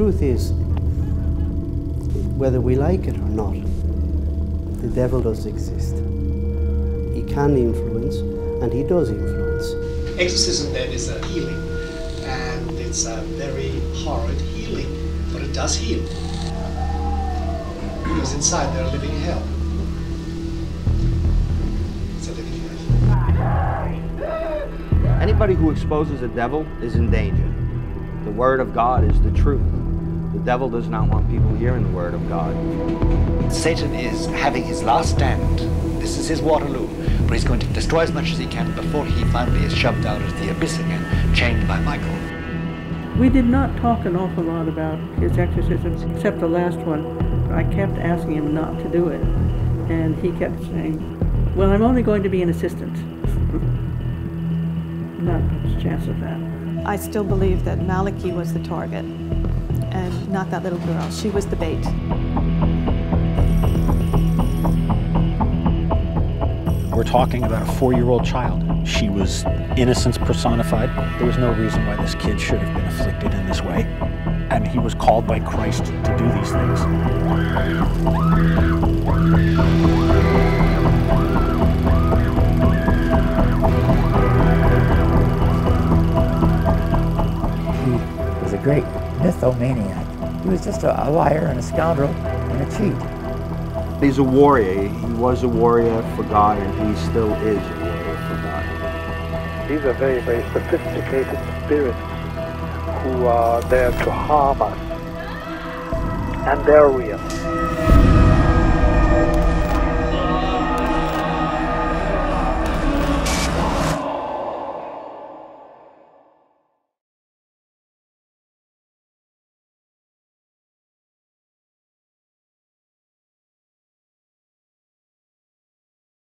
truth is, whether we like it or not, the devil does exist. He can influence, and he does influence. Exorcism then is a healing, and it's a very horrid healing, but it does heal. Because inside they're living hell. It's a living hell. Anybody who exposes a devil is in danger. The Word of God is the truth. The devil does not want people hearing the Word of God. Satan is having his last stand. This is his Waterloo, where he's going to destroy as much as he can before he finally is shoved out of the abyss again, chained by Michael. We did not talk an awful lot about his exorcisms, except the last one. I kept asking him not to do it, and he kept saying, Well, I'm only going to be an assistant. not much chance of that. I still believe that Malachi was the target and not that little girl. She was the bait. We're talking about a four year old child. She was innocence personified. There was no reason why this kid should have been afflicted in this way. And he was called by Christ to do these things. He was a great mythomaniac. He was just a, a liar and a scoundrel and a cheat. He's a warrior. He was a warrior for God, and he still is a warrior for God. These are very, very sophisticated spirits who are there to harm us. And they're real.